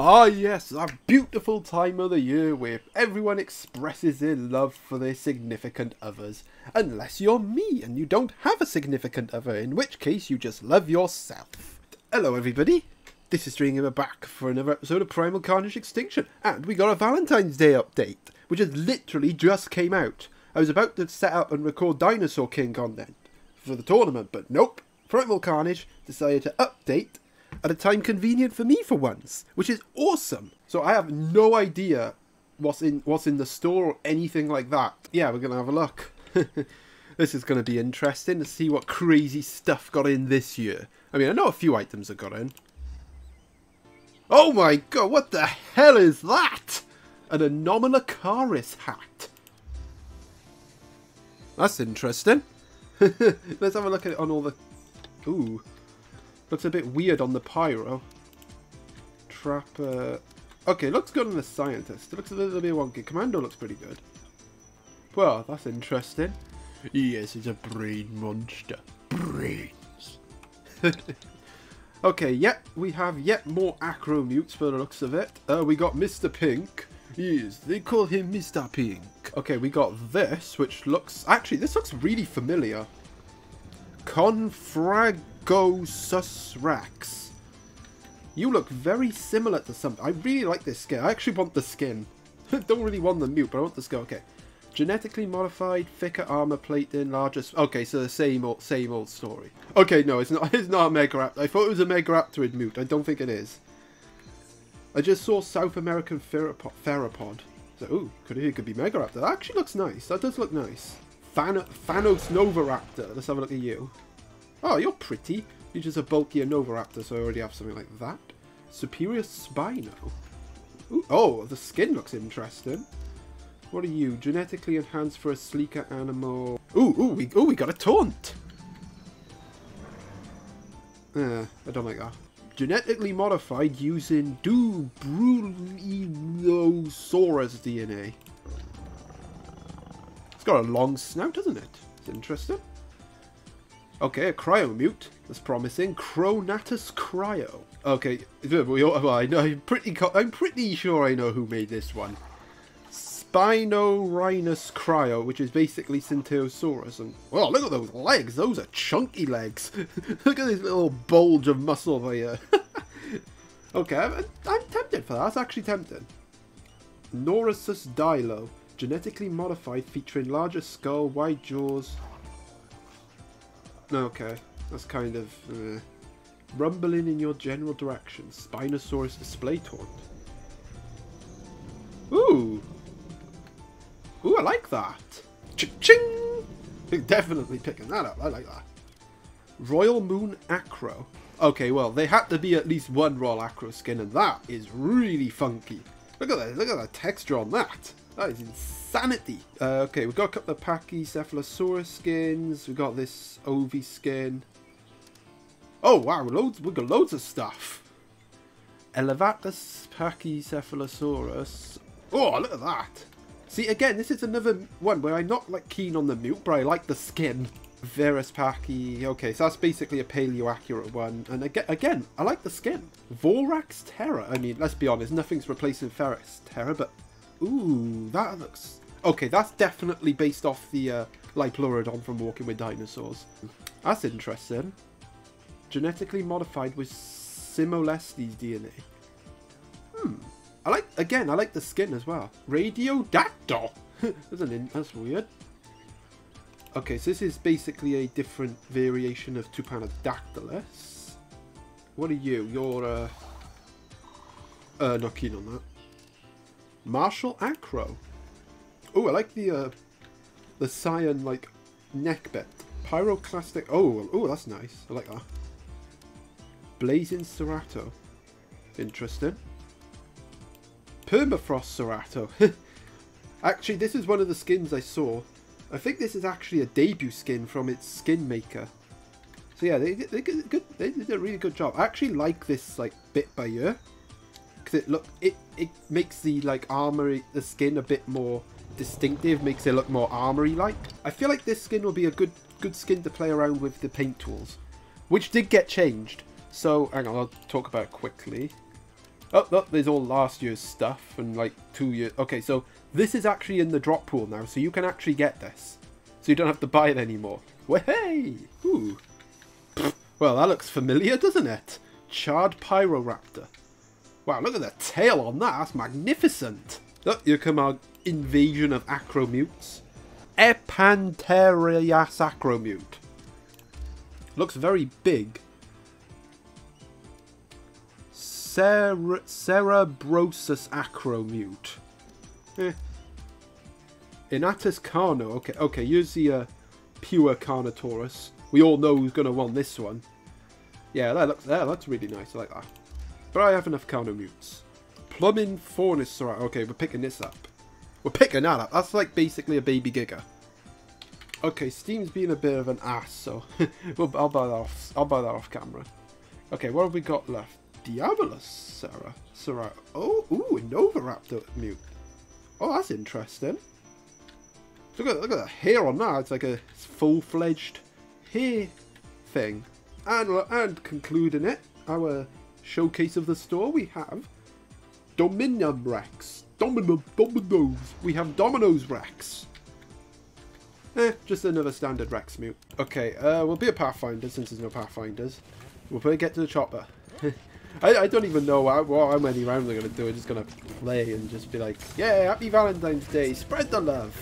Ah yes, that beautiful time of the year where everyone expresses their love for their significant others. Unless you're me and you don't have a significant other, in which case you just love yourself. Hello everybody, this is Stranger Gamer back for another episode of Primal Carnage Extinction, and we got a Valentine's Day update, which has literally just came out. I was about to set up and record Dinosaur King content for the tournament, but nope. Primal Carnage decided to update at a time convenient for me for once, which is awesome. So I have no idea what's in what's in the store or anything like that. Yeah, we're gonna have a look. this is gonna be interesting to see what crazy stuff got in this year. I mean, I know a few items have got in. Oh my god, what the hell is that? An anomala Anomalocaris hat. That's interesting. Let's have a look at it on all the... Ooh. Looks a bit weird on the pyro. Trapper. Okay, looks good on the scientist. It looks a little bit wonky. Commando looks pretty good. Well, that's interesting. Yes, it's a brain monster. Brains. okay, yet we have yet more acro mutes for the looks of it. Uh, we got Mr. Pink. Yes, they call him Mr. Pink. Okay, we got this, which looks... Actually, this looks really familiar. Confrag Gosus Rex. You look very similar to something. I really like this skin. I actually want the skin. Don't really want the mute, but I want the skin. Okay. Genetically modified, thicker armor plating, larger... Okay, so the same old, same old story. Okay, no, it's not, it's not a Megaraptor. I thought it was a Megaraptorid mute. I don't think it is. I just saw South American Theropod. Theropod. So, ooh, could, it could be Megaraptor. That actually looks nice. That does look nice. Thanos Novaraptor. Let's have a look at you. Oh, you're pretty. You're just a bulkier Novaraptor, so I already have something like that. Superior Spino. Ooh, oh, the skin looks interesting. What are you? Genetically enhanced for a sleeker animal. Ooh, ooh, we, ooh, we got a taunt. Uh, I don't like that. Genetically modified using Dubreuillosaurus DNA. It's got a long snout, doesn't it? It's interesting. Okay, a Cryomute. That's promising. Chronatus Cryo. Okay, well, I know, I'm pretty, I'm pretty sure I know who made this one. Spinorhinus Cryo, which is basically Syntheosaurus. And, well, look at those legs. Those are chunky legs. look at this little bulge of muscle over here. okay, I'm, I'm, tempted for that. That's actually tempting. Norosus Dilo. Genetically modified, featuring larger skull, wide jaws, Okay, that's kind of... Uh, rumbling in your general direction. Spinosaurus display taunt. Ooh! Ooh, I like that! Ch-ching! Definitely picking that up, I like that. Royal Moon Acro. Okay, well, they had to be at least one Royal Acro skin, and that is really funky. Look at that, look at that texture on that. That is insanity. Uh, okay, we've got a couple of Pachycephalosaurus skins. We've got this Ovi skin. Oh, wow, loads, we've got loads of stuff. Elevatus Pachycephalosaurus. Oh, look at that. See, again, this is another one where I'm not like keen on the mute, but I like the skin. Verus Pachy. Okay, so that's basically a paleo accurate one. And again, again, I like the skin. Vorax Terror. I mean, let's be honest, nothing's replacing Ferris Terror, but Ooh, that looks... Okay, that's definitely based off the uh, Liopleurodon from Walking with Dinosaurs. That's interesting. Genetically modified with Simolestes DNA. Hmm. I like, again, I like the skin as well. Radiodactyl. that's, an that's weird. Okay, so this is basically a different variation of Tupanadactylus. What are you? You're, uh... Uh, not keen on that. Martial Acro. Oh, I like the uh, the cyan like neck bit. Pyroclastic. Oh, oh, that's nice. I like that. Blazing Cerato. Interesting. Permafrost Cerato. actually, this is one of the skins I saw. I think this is actually a debut skin from its skin maker. So yeah, they, they, did good, they did a really good job. I actually like this like bit by ear it look it it makes the like armory the skin a bit more distinctive, makes it look more armory like. I feel like this skin will be a good good skin to play around with the paint tools, which did get changed. So hang on, I'll talk about quickly. Oh, look, there's all last year's stuff and like two years. Okay, so this is actually in the drop pool now, so you can actually get this. So you don't have to buy it anymore. Hey! Ooh. Well, that looks familiar, doesn't it? Charred Pyroraptor. Wow, look at the tail on that. That's magnificent. Look, here come our invasion of Acromutes. Epanterias Acromute. Looks very big. Cer Cerebrosus Acromute. Eh. Inatus Carno. Okay, okay, here's the uh, pure Carnotaurus. We all know who's going to want this one. Yeah, that looks, that looks really nice. I like that. But I have enough counter mutes. Plumbing Forniceratops. Okay, we're picking this up. We're picking that up. That's like basically a baby Giga. Okay, Steam's being a bit of an ass, so I'll buy that off. I'll buy that off camera. Okay, what have we got left? Diabolus, Sarah. Sarah. Oh, ooh, a Novaraptor mute. Oh, that's interesting. Look at look at the hair on that. It's like a full-fledged hair thing. And and concluding it, our showcase of the store, we have Dominion Rex. Domino, Dominoes. We have Dominoes Rex. Eh, just another standard Rex mute. Okay, uh, we'll be a Pathfinder since there's no Pathfinders. We'll probably get to the chopper. I, I don't even know how, how many rounds I'm going to do. I'm just going to play and just be like, yeah, happy Valentine's Day, spread the love.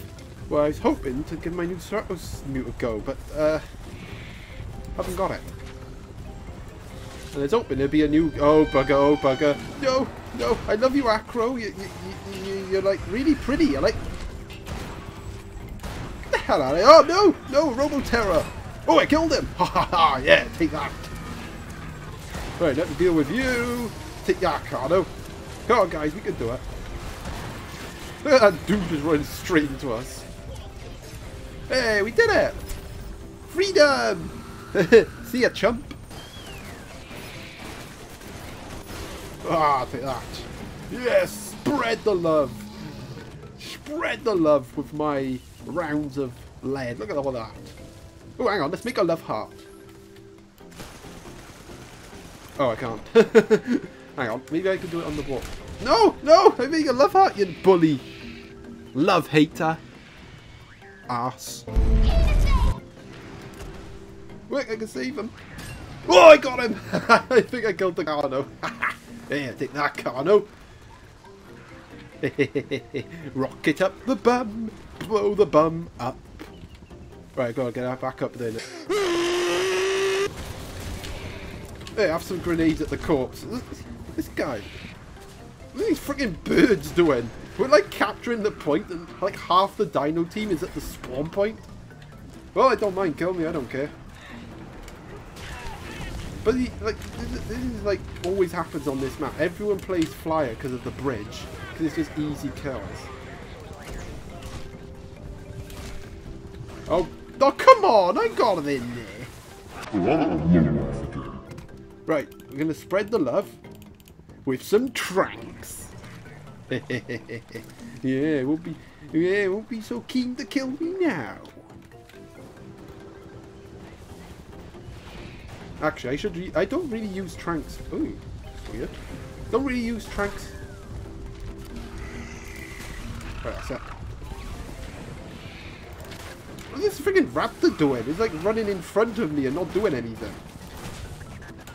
Well, I was hoping to give my new Stratos mute a go, but uh, haven't got it. And it's hoping there'll be a new... Oh, bugger, oh, bugger. No, no, I love you, Acro. You, you, you, you're like really pretty. I like... Get the hell out of here. Oh, no, no, Roboterra. Oh, I killed him. Ha ha ha, yeah, take that. Right, let me deal with you. Take that, Cardo. Come on, guys, we can do it. Look at that dude just running straight into us. Hey, we did it! Freedom! See ya, chump. Ah, take that. Yes, spread the love. Spread the love with my rounds of lead. Look at all that. Oh, hang on, let's make a love heart. Oh, I can't. Hang on, maybe I can do it on the wall. No, no, I make a love heart, you bully. Love hater. Ass. Wait, I can save him. Oh, I got him! I think I killed the Carno. yeah, take that, Carno. Rocket up the bum. Blow the bum up. Right, gotta get back up there. Hey, have some grenades at the corpse. This, this guy. What are these freaking birds doing? We're like capturing the point and like half the dino team is at the spawn point. Well, I don't mind. Kill me. I don't care. But the, like, this, this is like always happens on this map. Everyone plays flyer because of the bridge. Because it's just easy kills. Oh, oh, come on! I got it in there. Right, we're to spread the love with some tranks. yeah, won't be, yeah, won't be so keen to kill me now. Actually, I should. I don't really use tranks. Oh, weird. Don't really use tranks. Right, it. What's this freaking raptor doing? It's like running in front of me and not doing anything.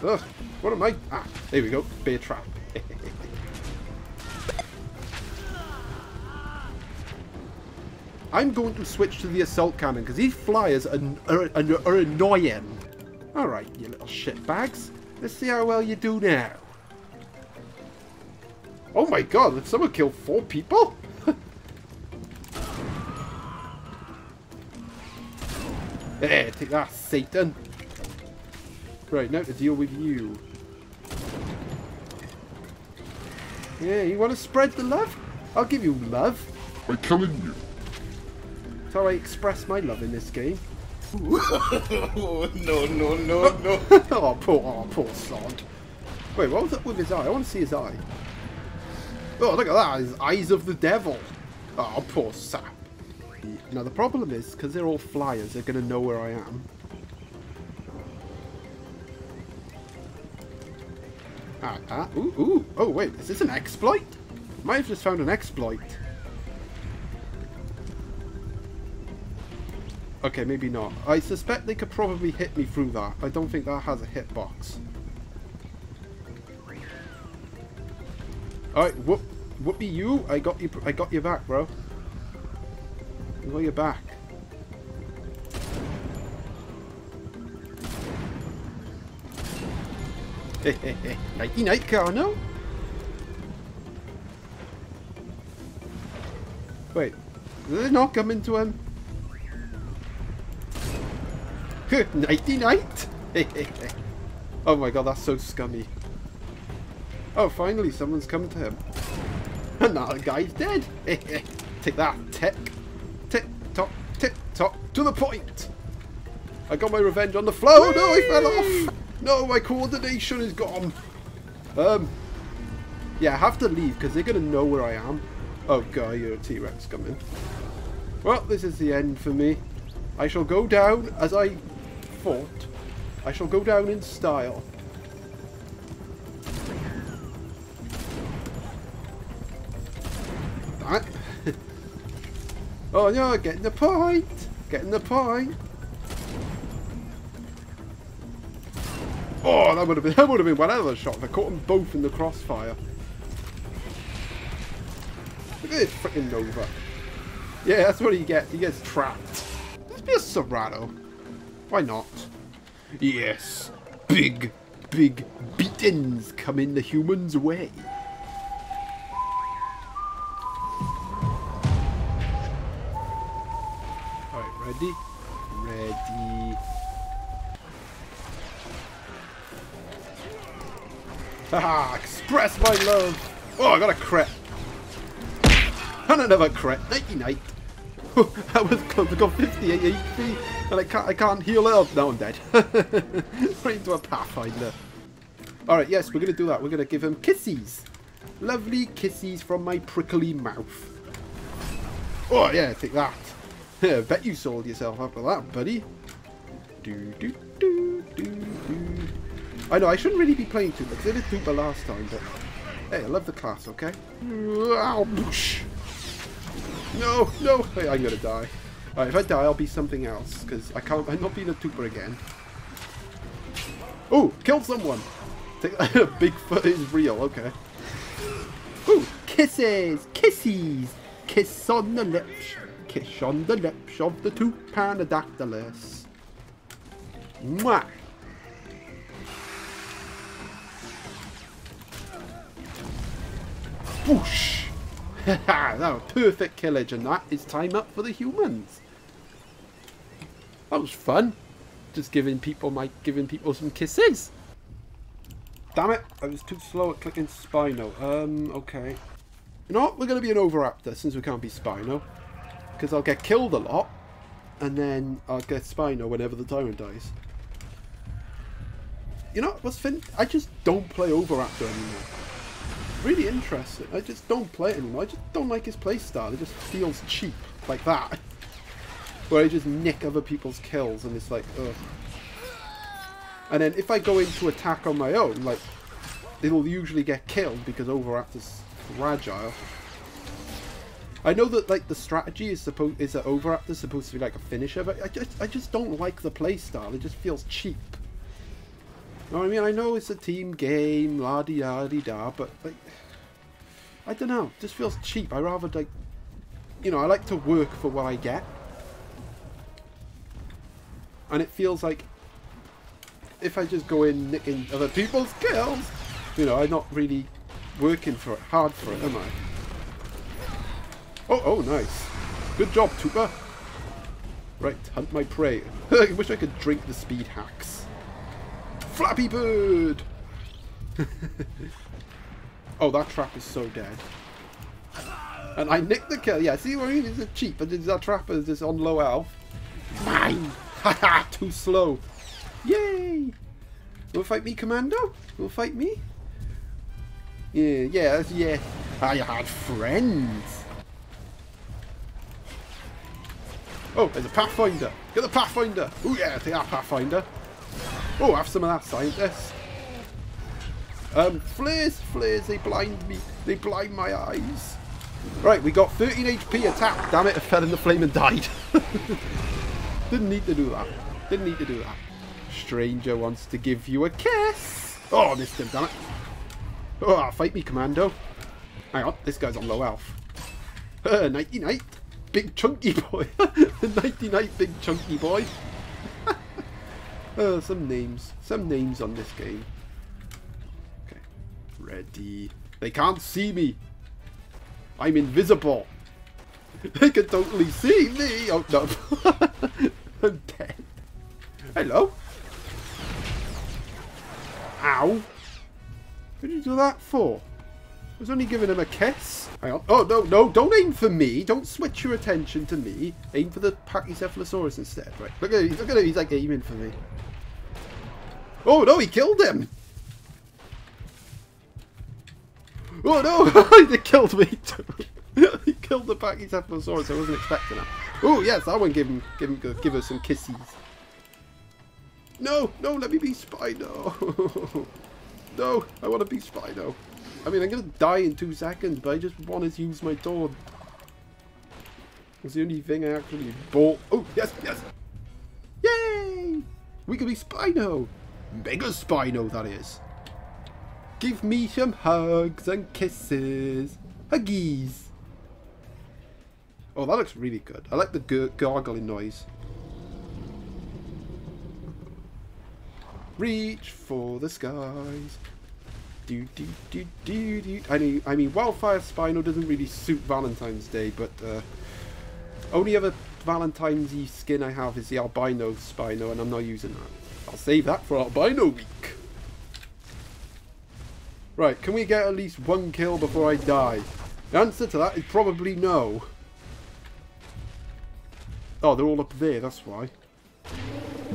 Ugh, what am I? Ah, there we go. Bear trap. I'm going to switch to the assault cannon because these flyers are, are, are, are annoying. Alright, you little shitbags. Let's see how well you do now. Oh my god, did someone kill four people? there, take that, Satan. Right, now to deal with you. Yeah, you want to spread the love? I'll give you love. By killing you. That's how I express my love in this game. no, no, no, no. oh, poor, oh, poor sod. Wait, what was up with his eye? I want to see his eye. Oh, look at that. His eyes of the devil. Oh, poor sap. Now, the problem is, because they're all flyers, they're going to know where I am. Ah, ah, ooh, ooh. Oh, wait, is this an exploit? Might have just found an exploit. Okay, maybe not. I suspect they could probably hit me through that. I don't think that has a hitbox. Alright, whoop, whoopee you. I got you. I got you back, bro. I got you back. Nighty night, Carno. Wait, did they not come into him? Nighty night. oh my god, that's so scummy. Oh, finally, someone's come to him. And now the guy's dead. Take that, tick. Tick, tock, tick, tock. To the point. I got my revenge on the flow. Whee! No, I fell off. No, my coordination is gone. Um, yeah, I have to leave because they're going to know where I am. Oh, God, you're a T-Rex coming. Well, this is the end for me. I shall go down as I I shall go down in style. That. oh no, getting the point! Getting the point! Oh, that would have been that would have been one hell of shot I caught them both in the crossfire. Look at this freaking Nova. Yeah, that's what he gets. He gets trapped. Let's be a Serrano. Why not? Yes, big, big beatings come in the human's way. Alright, ready? Ready. Haha, express my love! Oh, I got a crit. And another crit. Nighty night. that was close. I got 58 HP, and I can't, I can't heal up. Now I'm dead. right into a Pathfinder. Alright, yes, we're going to do that. We're going to give him kisses. Lovely kisses from my prickly mouth. Oh, yeah, take that. I bet you sold yourself after that, buddy. Do, do, do, do, do. I know, I shouldn't really be playing Tuba, because I did Tuba last time, but... Hey, I love the class, okay? Ow, no, no, I'm gonna die. Alright, if I die, I'll be something else, because I can't, I'm not being a Tuber again. Oh, killed someone! Bigfoot is real, okay. Ooh, kisses! Kisses! Kiss on the lips, kiss on the lips of the two. Mwah! Whoosh! that was perfect killage, and that is time up for the humans. That was fun. Just giving people my giving people some kisses. Damn it! I was too slow at clicking Spino. Um, okay. You know what? We're going to be an Oviraptor since we can't be Spino. Because I'll get killed a lot. And then I'll get Spino whenever the tyrant dies. You know what's fin? I just don't play Oviraptor anymore. Really interesting. I just don't play it anymore. I just don't like his playstyle. It just feels cheap. Like that. Where I just nick other people's kills and it's like, ugh. And then if I go into attack on my own, like, it'll usually get killed because Oviraptor's fragile. I know that like the strategy is supposed is that Oviraptor's supposed to be like a finisher, but I just I just don't like the playstyle. It just feels cheap. What I mean? I know it's a team game, la di da di da, but like I don't know. It just feels cheap. I rather like you know, I like to work for what I get. And it feels like if I just go in nicking other people's kills, you know, I'm not really working for it, hard for it, am I? Oh, oh, nice. Good job, Tuba. Right, hunt my prey. I wish I could drink the speed hacks. Flappy Bird! oh, that trap is so dead. And I nicked the kill. Yeah, see what I mean? It's a cheap, but that trap is just on low health. Mine! Haha, too slow. Yay! Will fight me, Commando? Will fight me? Yeah, yeah, yeah. I had friends. Oh, there's a Pathfinder. Get the Pathfinder. Oh yeah, that Pathfinder. Oh, have some of that, scientist. Um, flares, flares, they blind me. They blind my eyes. Right, we got 13 HP attack. Damn it, I fell in the flame and died. Didn't need to do that. Didn't need to do that. Stranger wants to give you a kiss. Oh, missed him, damn it. Oh, fight me, Commando. Hang on, this guy's on low health. Uh, nighty night. Big chunky boy. nighty night, big chunky boy. Some names. Some names on this game. Okay. Ready. They can't see me. I'm invisible. They can totally see me. Oh, no. I'm dead. Hello. Ow. What did you do that for? I was only giving him a kiss. Oh, no, no. Don't aim for me. Don't switch your attention to me. Aim for the Pachycephalosaurus instead. Right. Look at him. Look at him. He's like aiming for me. Oh, no. He killed him. Oh, no. he killed me too. he killed the Pachycephalosaurus. I wasn't expecting that. Oh, yes. That one give him, give him, give us some kisses. No, no, let me be Spino. no, I want to be Spino. I mean, I'm going to die in two seconds, but I just want to use my sword. It's the only thing I actually bought. Oh, yes, yes. Yay! We can be Spino. Mega Spino, that is. Give me some hugs and kisses. Huggies. Oh, that looks really good. I like the gargling noise. Reach for the skies. Do, do, do, do, do. I mean, I mean, Wildfire Spino doesn't really suit Valentine's Day, but uh, only other Valentine's Eve skin I have is the Albino Spino, and I'm not using that. I'll save that for Albino Week. Right, can we get at least one kill before I die? The answer to that is probably no. Oh, they're all up there, that's why.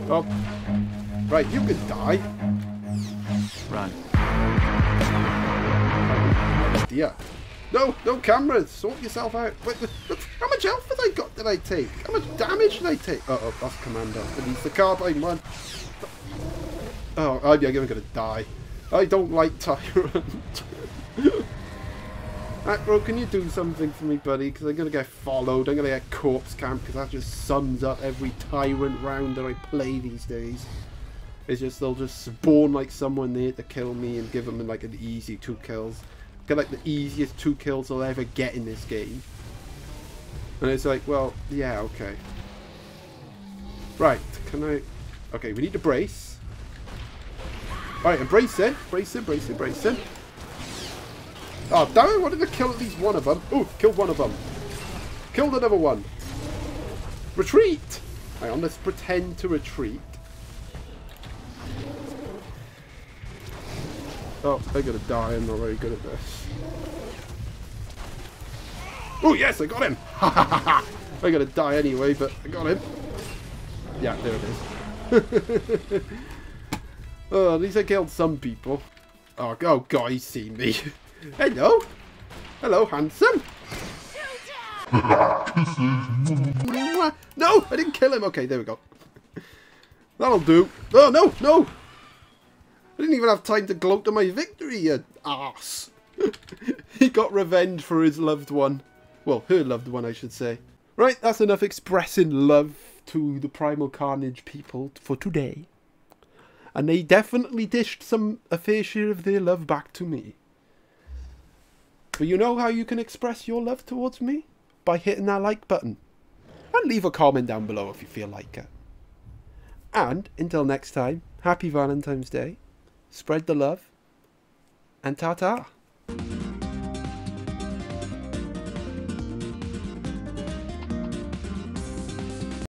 Oh. Right, you can die. Run. Yeah. No, no cameras. Sort yourself out. Wait, look, how much health have I got did I take? How much damage did I take? Uh oh, that's Commander. At least the carbine one. Oh, I'm going to die. I don't like Tyrant. Acro, can you do something for me, buddy? Because I'm going to get followed. I'm going to get corpse camp because that just sums up every Tyrant round that I play these days. It's just they'll just spawn like someone there to kill me and give them like an easy two kills. Get like the easiest two kills I'll ever get in this game. And it's like, well, yeah, okay. Right, can I... Okay, we need to brace. Alright, embrace it. Brace it, brace it, brace it. Oh, ah, damn it, wanted to kill at least one of them. Oh, killed one of them. Killed another one. Retreat! Hang on, let's pretend to retreat. Oh, I'm gonna die. I'm not very good at this. Oh, yes, I got him! I'm gonna die anyway, but I got him. Yeah, there it is. oh, at least I killed some people. Oh, oh God, he's seen me. Hello? Hello, handsome? no, I didn't kill him. Okay, there we go. That'll do. Oh, no, no! I didn't even have time to gloat to my victory, you ass. he got revenge for his loved one. Well, her loved one, I should say. Right, that's enough expressing love to the Primal Carnage people for today. And they definitely dished some a fair share of their love back to me. But you know how you can express your love towards me? By hitting that like button. And leave a comment down below if you feel like it. And until next time, happy Valentine's Day spread the love, and ta-ta.